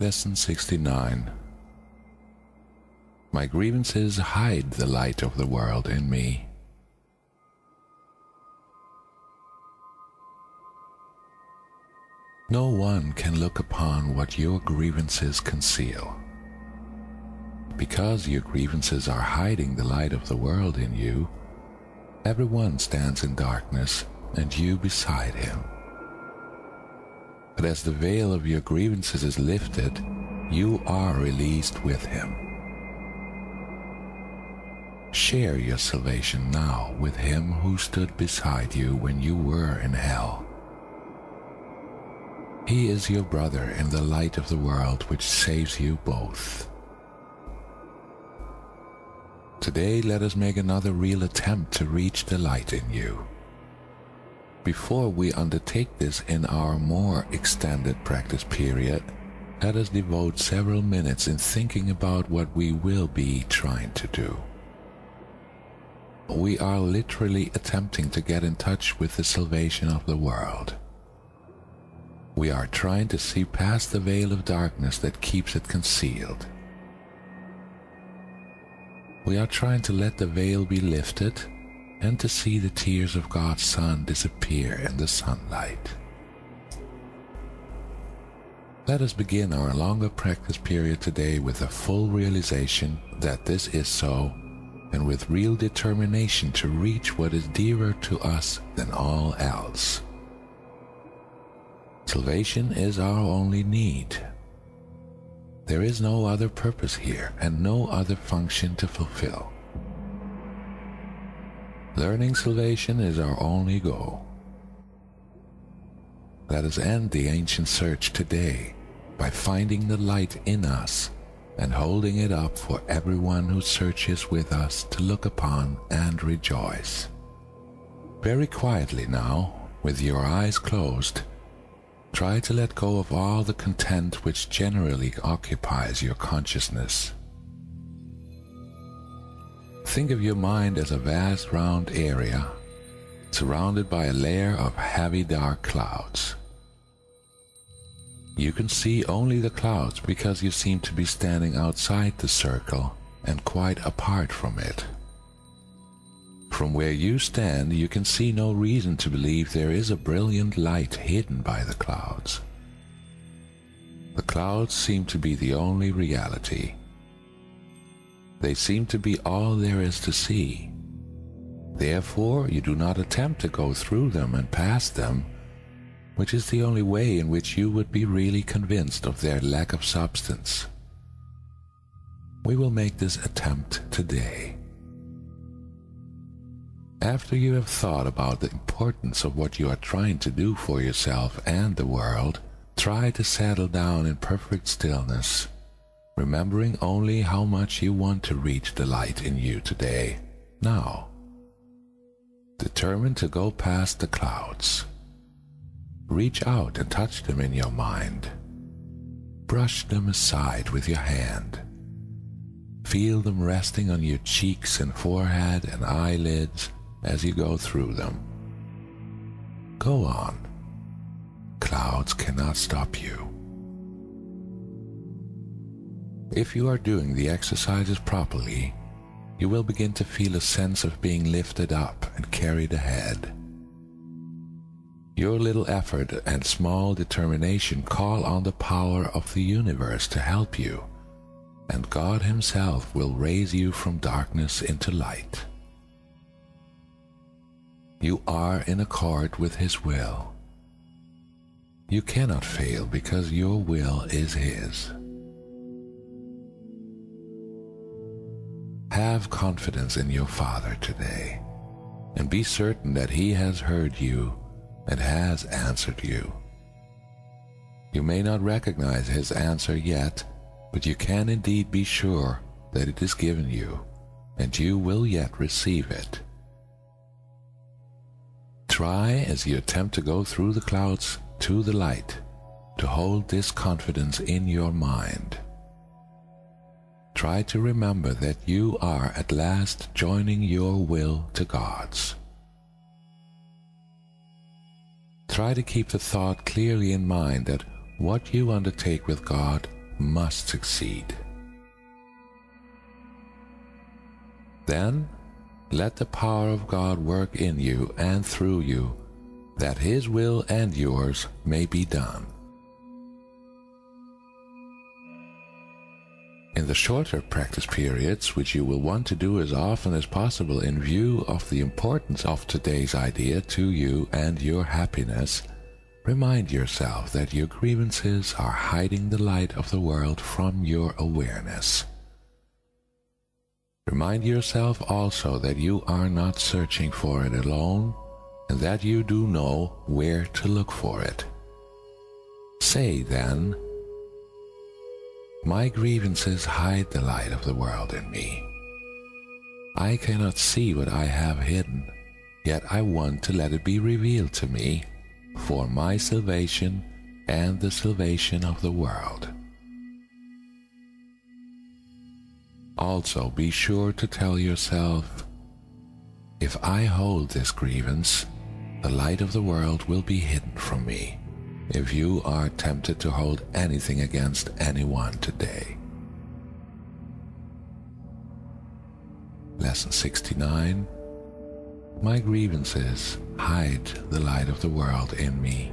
Lesson 69 My grievances hide the light of the world in me. No one can look upon what your grievances conceal. Because your grievances are hiding the light of the world in you, everyone stands in darkness and you beside him. But as the veil of your grievances is lifted, you are released with him. Share your salvation now with him who stood beside you when you were in hell. He is your brother in the light of the world which saves you both. Today, let us make another real attempt to reach the light in you. Before we undertake this in our more extended practice period, let us devote several minutes in thinking about what we will be trying to do. We are literally attempting to get in touch with the salvation of the world. We are trying to see past the veil of darkness that keeps it concealed. We are trying to let the veil be lifted and to see the tears of God's Son disappear in the sunlight. Let us begin our longer practice period today with a full realization that this is so and with real determination to reach what is dearer to us than all else. Salvation is our only need. There is no other purpose here and no other function to fulfill. Learning salvation is our only goal. Let us end the ancient search today by finding the light in us and holding it up for everyone who searches with us to look upon and rejoice. Very quietly now, with your eyes closed, Try to let go of all the content which generally occupies your consciousness. Think of your mind as a vast round area surrounded by a layer of heavy dark clouds. You can see only the clouds because you seem to be standing outside the circle and quite apart from it. From where you stand, you can see no reason to believe there is a brilliant light hidden by the clouds. The clouds seem to be the only reality. They seem to be all there is to see. Therefore, you do not attempt to go through them and past them, which is the only way in which you would be really convinced of their lack of substance. We will make this attempt today. After you have thought about the importance of what you are trying to do for yourself and the world, try to settle down in perfect stillness, remembering only how much you want to reach the light in you today, now. Determined to go past the clouds. Reach out and touch them in your mind. Brush them aside with your hand. Feel them resting on your cheeks and forehead and eyelids as you go through them. Go on. Clouds cannot stop you. If you are doing the exercises properly, you will begin to feel a sense of being lifted up and carried ahead. Your little effort and small determination call on the power of the universe to help you, and God Himself will raise you from darkness into light. You are in accord with His will. You cannot fail because your will is His. Have confidence in your Father today and be certain that He has heard you and has answered you. You may not recognize His answer yet, but you can indeed be sure that it is given you, and you will yet receive it. Try as you attempt to go through the clouds to the light to hold this confidence in your mind. Try to remember that you are at last joining your will to God's. Try to keep the thought clearly in mind that what you undertake with God must succeed. Then let the power of God work in you and through you, that His will and yours may be done. In the shorter practice periods, which you will want to do as often as possible in view of the importance of today's idea to you and your happiness, remind yourself that your grievances are hiding the light of the world from your awareness. Remind yourself also that you are not searching for it alone and that you do know where to look for it. Say then, My grievances hide the light of the world in me. I cannot see what I have hidden, yet I want to let it be revealed to me for my salvation and the salvation of the world. Also, be sure to tell yourself if I hold this grievance, the light of the world will be hidden from me. If you are tempted to hold anything against anyone today. Lesson 69 My grievances hide the light of the world in me.